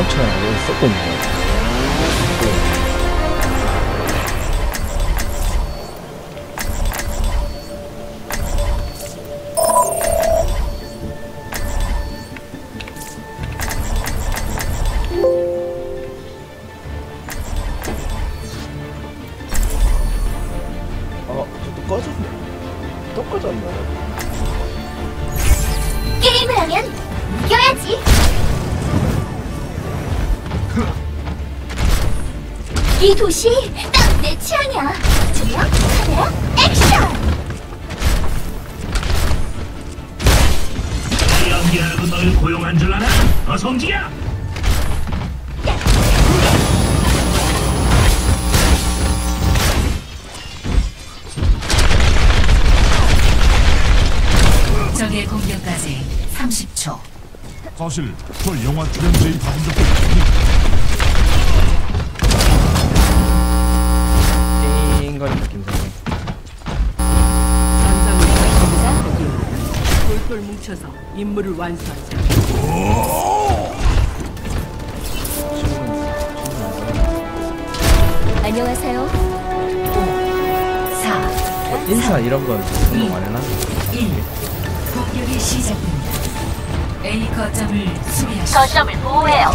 엄청 여기 썩고 있는 거야. 어, 이 도시 딱 내 취향이야. 조명, 카메라, 액션. 연기하라고 널 고용한 줄 알아? 어서 움직여! 적의 공격까지 30초. 사실 저 영화 출연 제의 받은 적도 있 임무를 완수하자. 안녕하세요. 4, 인사 이런 건 성공 안. 1. 공격이 시작됩니다. A 거점을 수비하십시오. 거점을 보호해요.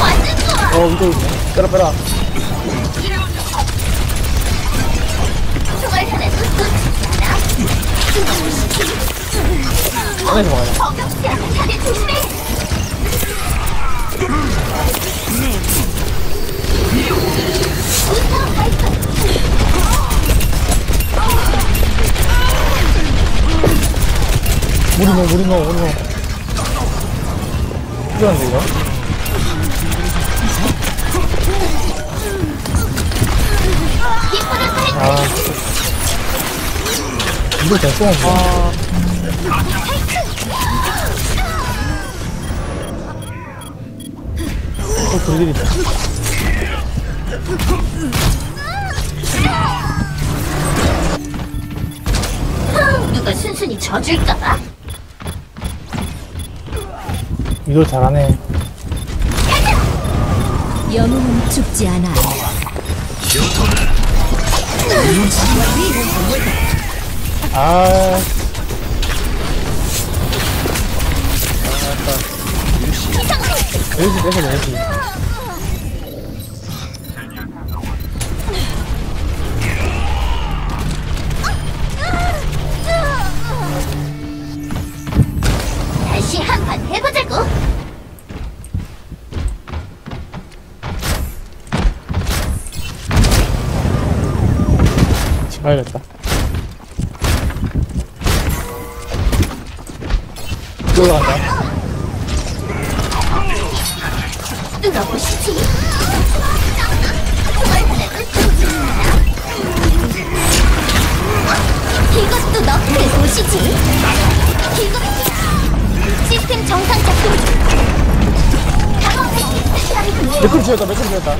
완전 좋아. 어, 이거 빼라 빼라. 다들 조심해. 우선 발사. 무리노 무리노 무리노. 필요한데 이거? 이 파란다리 아. 이거 잘 쏘는데. 또 불길이다. 누가 순순히 져줄까봐. 이거 잘하네. 영웅은 죽지 않아. 아. 여기서 빼서 내야지. 다시 한 판 해보자고. 집 가야겠다. 간다. 않아. 이것도 너프의 도시지. 시스템 정상 작동 중. 몇점 치웠다, 몇점 치웠다.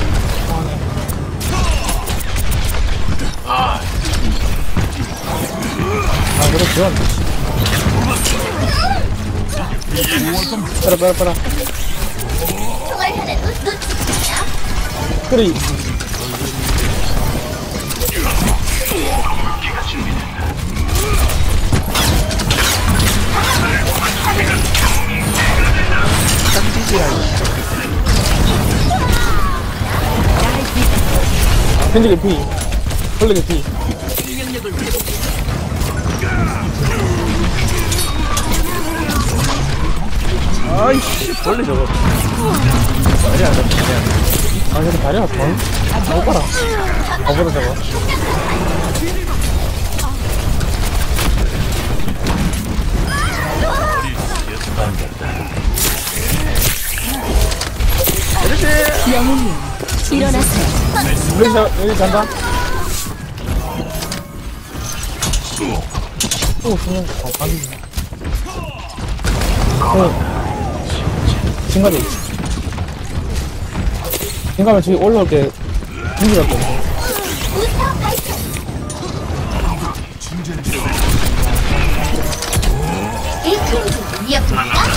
아, 그래. 빼 하나도 놓치지 않아. 그래. 펜지게 피. 헐리게 피. 아이씨, 벌레 저거. 말이 안 돼, 말이 안 돼. 아, 근데 다리가 더, 못 봐라. 어보다 저거. 일어나세요. 여기, 자, 여기 잔다. 오, 그냥, 어, 아니지. 있지. 중간에 저기 올라올 때, 발사. 일품도 위협할까?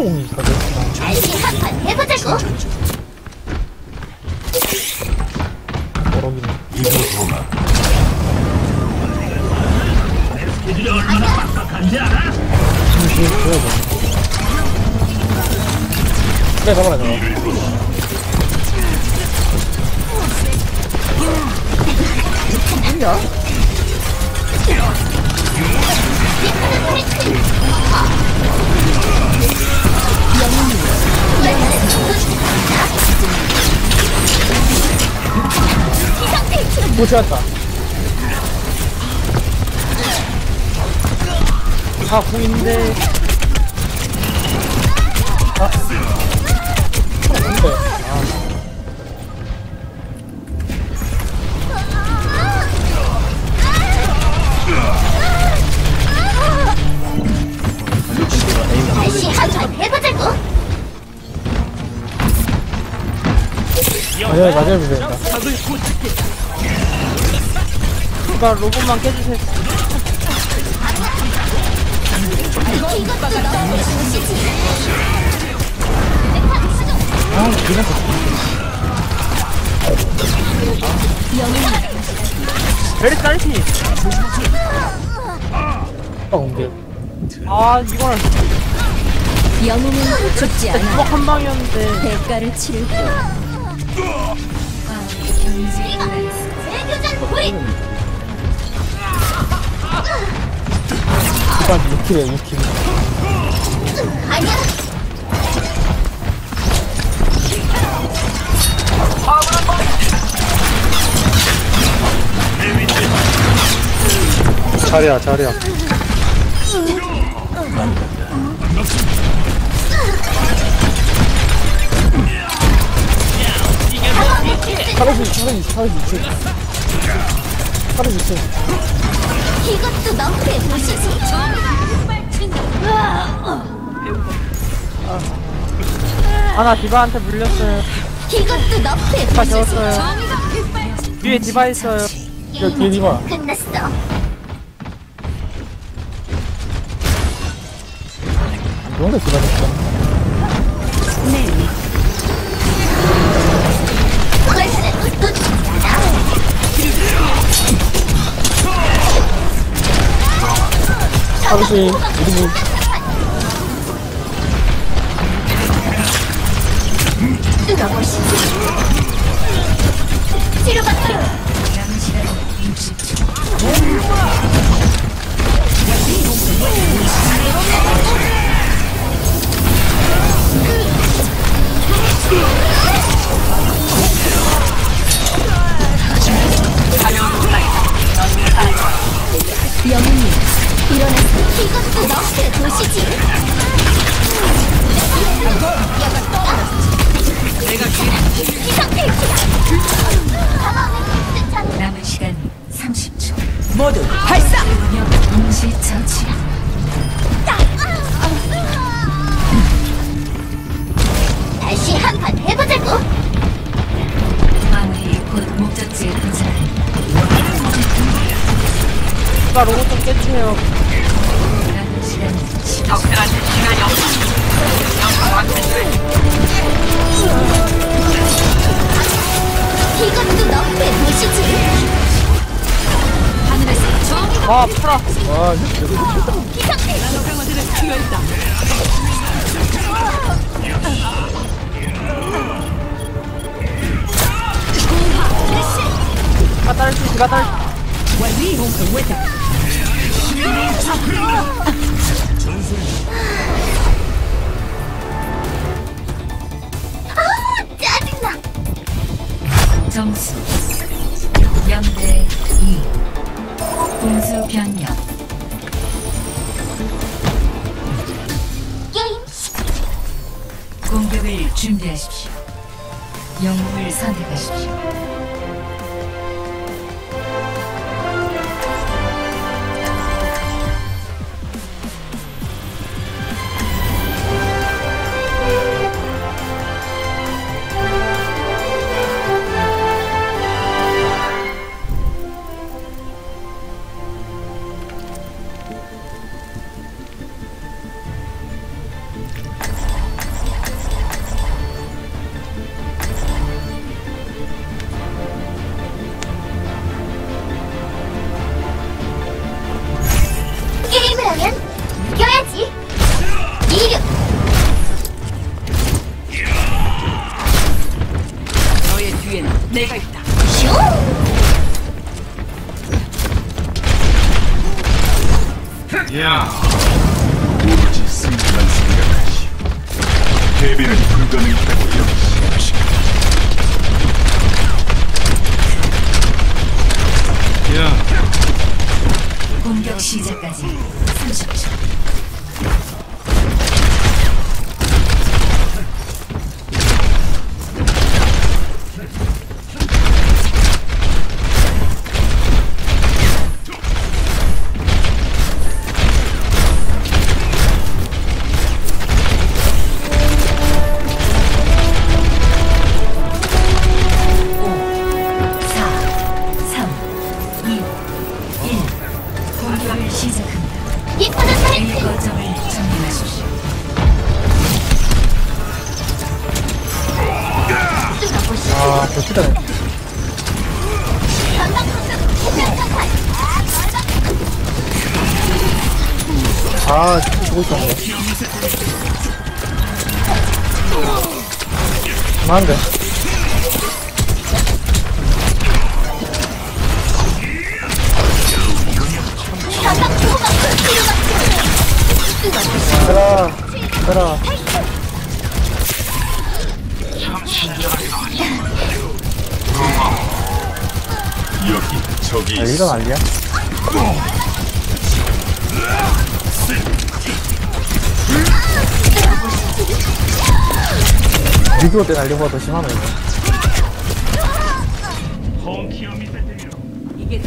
누가 됐구나. 다시 한판 해보자고 모르겠네. 스케줄이 얼마나 빡빡한지 알아? 줘야 돼. 그래, 잡아라, 잡아. 뭐 찾았다. 아, 공인데. 아. 맞아요, 맞아요, 된다. 누가 로봇만 깨주세요. 아, 그냥 베리 딸피. 아, 공격. 아, 이거는 영웅은 죽지 않아 주먹 한 방이었는데. 대가를 치를 거 야 경제 불안성. 대교전 불이 이반 6킬이야, 6킬. 아니야 자리야, 자리야. 사라지, 사라지, 사라지, 사라지. 사라지, 이것도 너의 도시지 아나 디바한테 물렸어요. 이것도 디바 도시지 재웠어요. 위에 디바 있어요. 야, 뒤에 니마. 끝났어 너네 기다렸어. 벌 이름이. 뚫어보시지 치료받기 이것도 너의 도시지 남은 시간 30초. 모두 발사! 동시 처치. 다시 한 판 해보자고 마무리 곧 목적지에 도착합니다. 디바 로봇 좀 깨주세요. 남은 시간 10초. 이것도 너의 도시지 하늘에서 정의가 아, 풀어. 와, 이거 기상대 디바 딸피, 디바 딸피. 짜증나 점수. 0대 2 공수 변경. 공격을 준비하십시오. 영웅을 선택하십시오. 공격 시작까지 30초. 공격탄. 아, 죽고 있었네. 그만한데. 보호막. 가 저기 아, 이건 알리야? 리그로 때 날린 거보다 더 심하네, 이게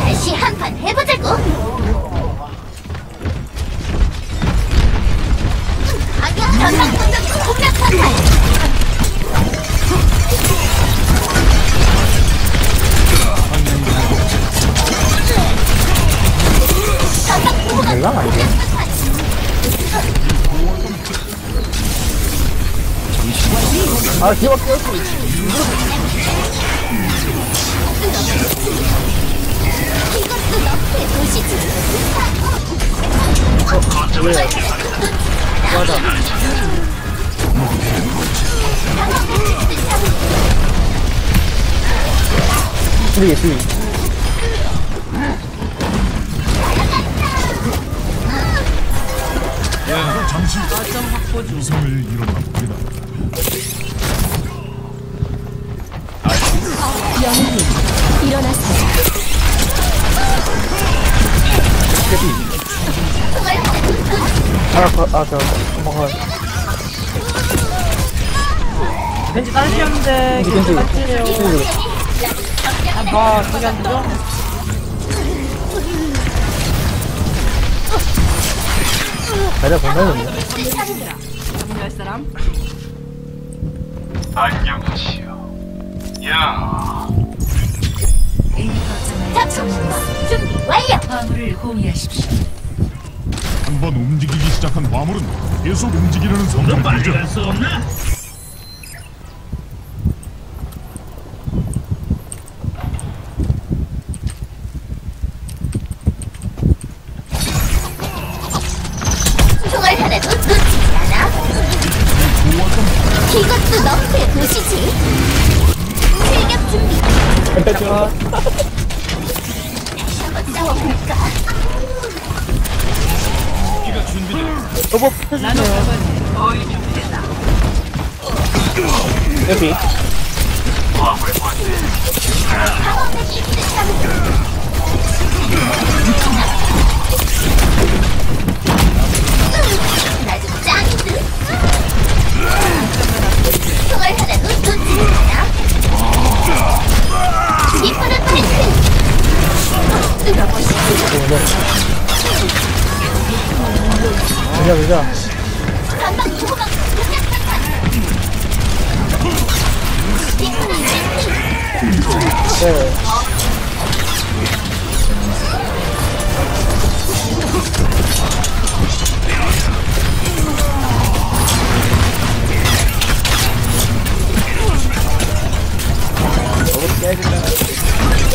다시 한 판 해보자고. 전방 공격. 아니지? 아, 끼었어. 이것도 너의 도시지. 왜? 맞아. 수리, 수리. 잠시 거점 확보 중. 이성을 일어나 보게다. 아, 그, 아, 저, 뭔가, 왠지 겐지. 딸피예요 수리. 아 저기 안 되죠? 자리가 건강했네. 정리할 사람? 안녕하시오. 야, A 거점을 점령하십시오. 준비 완료. 화물을 호위하십시오. 한번 움직이기 시작한 화물은 계속 움직이려는 성질을 띠죠. 갈수 없나? 로봇 준비됐다. 여기. 놓치지 않아. 이쁘는 탱크. 뚫어보시지. 그냥 그냥. 네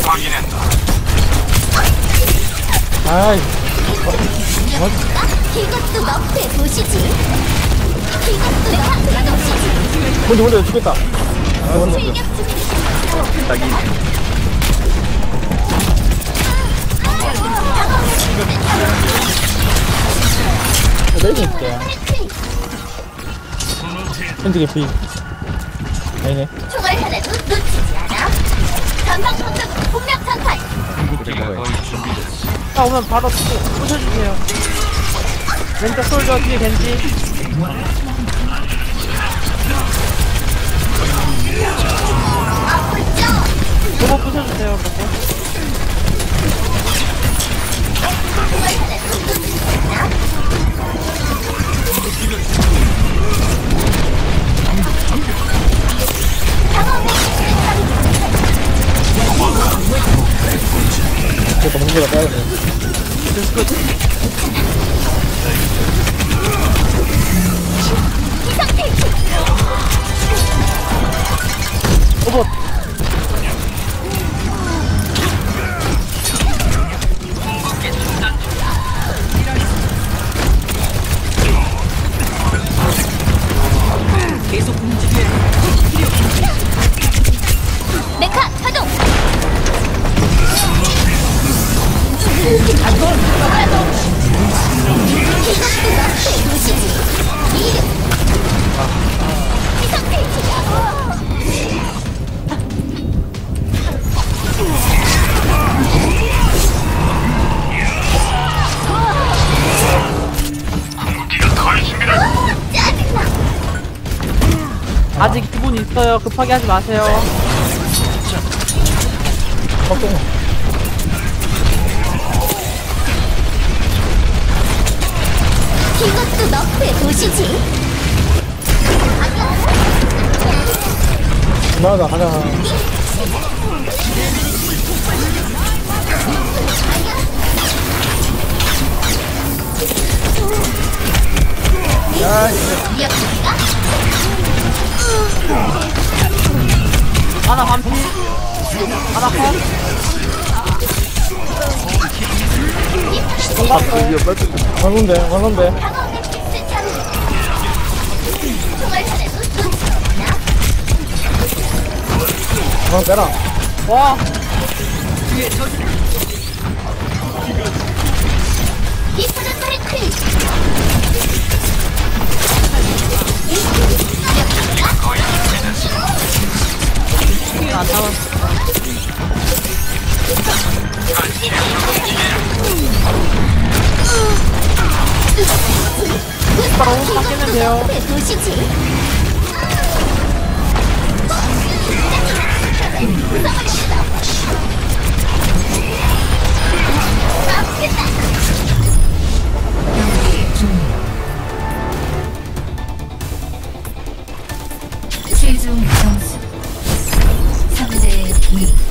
확인했다. 아이 이것도 너프에 보시지. 이것도 너프에 보시지. 혼자 혼자 죽겠다 아. 딱이 내리 있게 핸드 개피 아니네 총알 하나도 놓치지 않아. 전방 성적으로 공략 전환. 자 오면 바로 부- 부셔주세요 왼쪽 솔저 뒤에 겐지. 로봇 부셔주세요 로봇 저거 문제가 빼야겠네 로봇 계속 움직여. 메카 가동. 있어요. 급하게 하지 마세요. 걱정 이것도 너프에 보시지. 나가 가자 위 하나 반피. 하나 컷. 놓치지 않아. 방금 빼라 와. 이쁘는 최종 점수. 3대 2